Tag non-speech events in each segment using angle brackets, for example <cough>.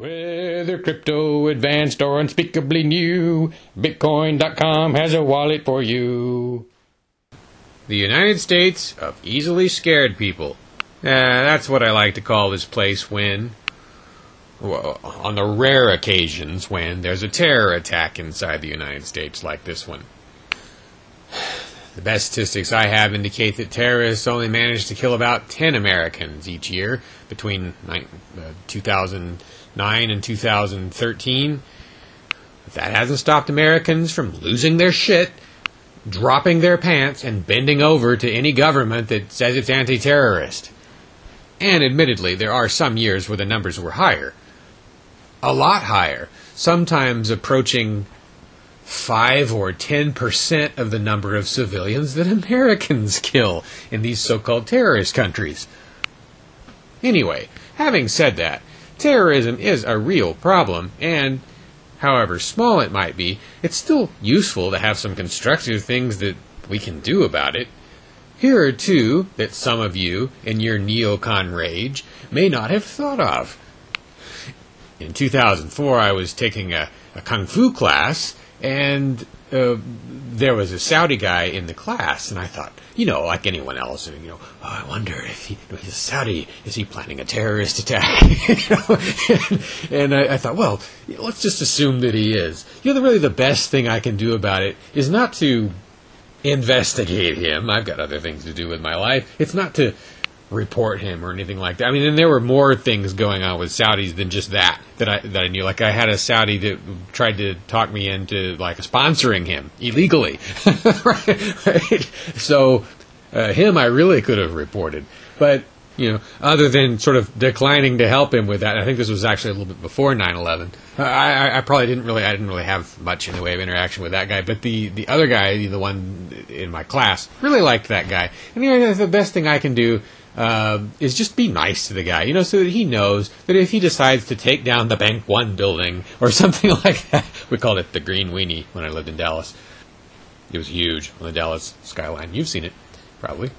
Whether crypto advanced or unspeakably new, Bitcoin.com has a wallet for you. The United States of easily scared people. Uh, that's what I like to call this place when, well, on the rare occasions when there's a terror attack inside the United States like this one. The best statistics I have indicate that terrorists only manage to kill about 10 Americans each year between uh, 2009 and 2013. That hasn't stopped Americans from losing their shit, dropping their pants, and bending over to any government that says it's anti terrorist. And admittedly, there are some years where the numbers were higher. A lot higher, sometimes approaching 5 or 10% of the number of civilians that <laughs> Americans kill in these so called terrorist countries. Anyway, having said that, terrorism is a real problem, and however small it might be, it's still useful to have some constructive things that we can do about it. Here are two that some of you, in your neocon rage, may not have thought of. In 2004, I was taking a, a kung fu class, and uh, there was a Saudi guy in the class, and I thought, you know, like anyone else, you know, oh, I wonder if he, he's Saudi, is he planning a terrorist attack? <laughs> you know? and, and I, I, thought, well, let's just assume that he is. You know, the really the best thing I can do about it is not to investigate him. I've got other things to do with my life. It's not to report him or anything like that. I mean, and there were more things going on with Saudis than just that that I that I knew. Like I had a Saudi that tried to talk me into like sponsoring him illegally, right, <laughs> right? So uh, him I really could have reported, but you know, other than sort of declining to help him with that, I think this was actually a little bit before 9/11. I, I, I, probably didn't really, I didn't really have much in the way of interaction with that guy, but the the other guy, the one in my class, really liked that guy. And you know, the best thing I can do uh, is just be nice to the guy, you know, so that he knows that if he decides to take down the Bank One building or <laughs> something like that, we called it the Green Weenie when I lived in Dallas. It was huge on the Dallas skyline. You've seen it, probably.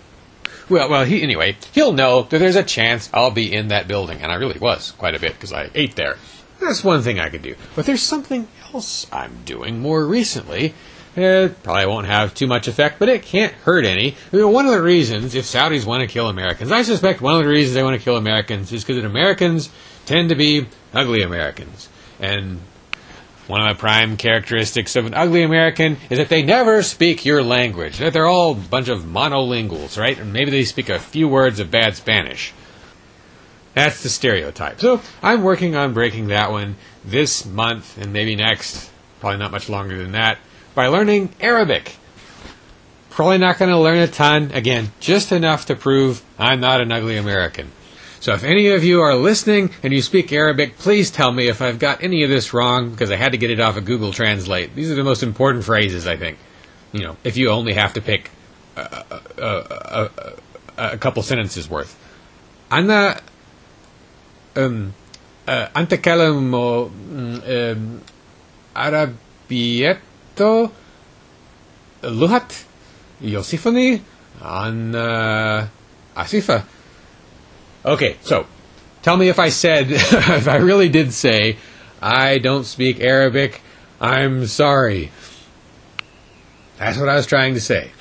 Well, well, he anyway, he'll know that there's a chance I'll be in that building, and I really was quite a bit because I ate there. That's one thing I could do. But there's something else I'm doing more recently it probably won't have too much effect, but it can't hurt any. I mean, one of the reasons, if Saudis want to kill Americans, I suspect one of the reasons they want to kill Americans is because Americans tend to be ugly Americans. And one of the prime characteristics of an ugly American is that they never speak your language. That they're all a bunch of monolinguals, right? And maybe they speak a few words of bad Spanish. That's the stereotype. So I'm working on breaking that one this month and maybe next. Probably not much longer than that by learning Arabic. Probably not going to learn a ton. Again, just enough to prove I'm not an ugly American. So if any of you are listening and you speak Arabic, please tell me if I've got any of this wrong because I had to get it off of Google Translate. These are the most important phrases, I think. You know, if you only have to pick a, a, a, a couple sentences worth. أنا um, أنت كلام عربية لغة يوصفني عن عاصفة. Okay, so tell me if I said, <laughs> if I really did say, I don't speak Arabic, I'm sorry. That's what I was trying to say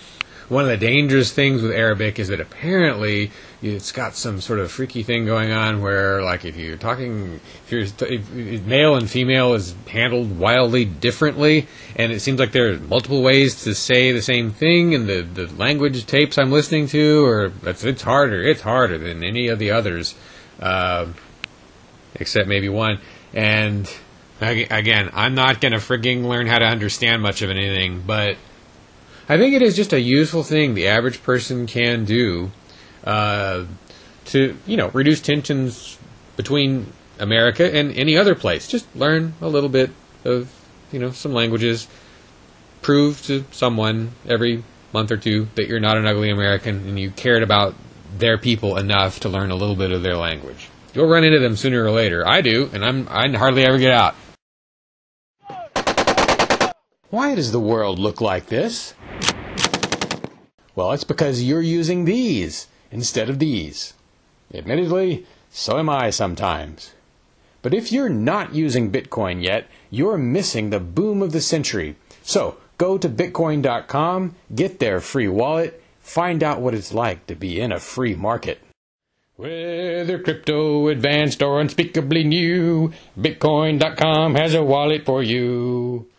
one of the dangerous things with Arabic is that apparently it's got some sort of freaky thing going on where, like, if you're talking, if you're if male and female is handled wildly differently, and it seems like there are multiple ways to say the same thing and the, the language tapes I'm listening to, or it's, it's harder. It's harder than any of the others, uh, except maybe one. And again, I'm not going to frigging learn how to understand much of anything, but I think it is just a useful thing the average person can do uh, to, you know, reduce tensions between America and any other place. Just learn a little bit of, you know, some languages. Prove to someone every month or two that you're not an ugly American and you cared about their people enough to learn a little bit of their language. You'll run into them sooner or later. I do, and I'm I hardly ever get out. Why does the world look like this? Well, it's because you're using these instead of these. Admittedly, so am I sometimes. But if you're not using Bitcoin yet, you're missing the boom of the century. So go to Bitcoin.com, get their free wallet, find out what it's like to be in a free market. Whether crypto, advanced, or unspeakably new, Bitcoin.com has a wallet for you.